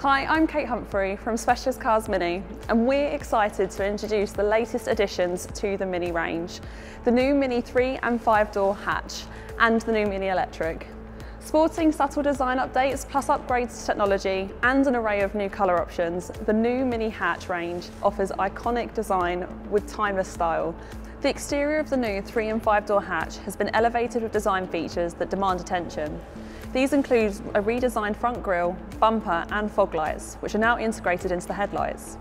Hi, I'm Kate Humphrey from Specialist Cars Mini and we're excited to introduce the latest additions to the Mini range. The new Mini 3 and 5 door hatch and the new Mini Electric. Sporting subtle design updates plus upgrades to technology and an array of new colour options, the new Mini Hatch range offers iconic design with timeless style. The exterior of the new 3 and 5 door hatch has been elevated with design features that demand attention. These include a redesigned front grille, bumper and fog lights, which are now integrated into the headlights.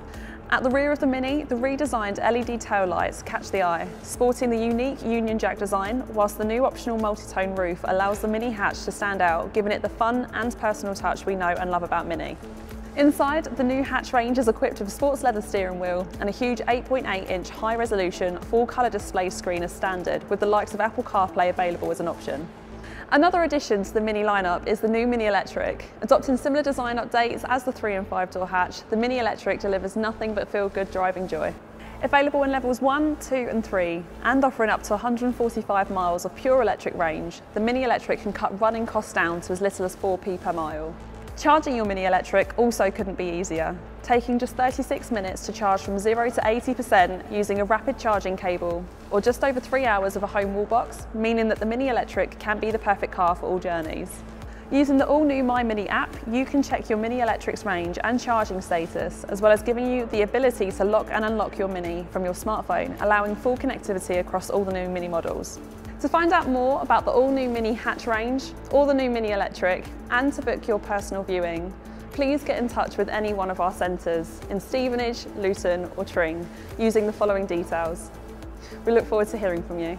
At the rear of the Mini, the redesigned LED tail lights catch the eye, sporting the unique Union Jack design, whilst the new optional multi-tone roof allows the Mini hatch to stand out, giving it the fun and personal touch we know and love about Mini. Inside, the new hatch range is equipped with a sports leather steering wheel and a huge 8.8 inch high resolution full colour display screen as standard, with the likes of Apple CarPlay available as an option. Another addition to the Mini lineup is the new Mini Electric. Adopting similar design updates as the 3 and 5 door hatch, the Mini Electric delivers nothing but feel-good driving joy. Available in levels 1, 2 and 3 and offering up to 145 miles of pure electric range, the Mini Electric can cut running costs down to as little as 4p per mile. Charging your Mini Electric also couldn't be easier, taking just 36 minutes to charge from 0 to 80% using a rapid charging cable, or just over three hours of a home wall box, meaning that the Mini Electric can be the perfect car for all journeys. Using the all-new My Mini app, you can check your Mini Electric's range and charging status, as well as giving you the ability to lock and unlock your Mini from your smartphone, allowing full connectivity across all the new Mini models. To find out more about the all-new Mini hatch range or the new Mini Electric and to book your personal viewing, please get in touch with any one of our centres in Stevenage, Luton or Tring using the following details. We look forward to hearing from you.